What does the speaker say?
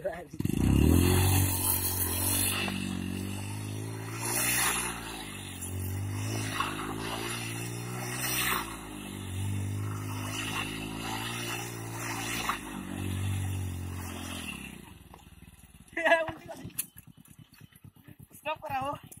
verdade. Estão para hoje.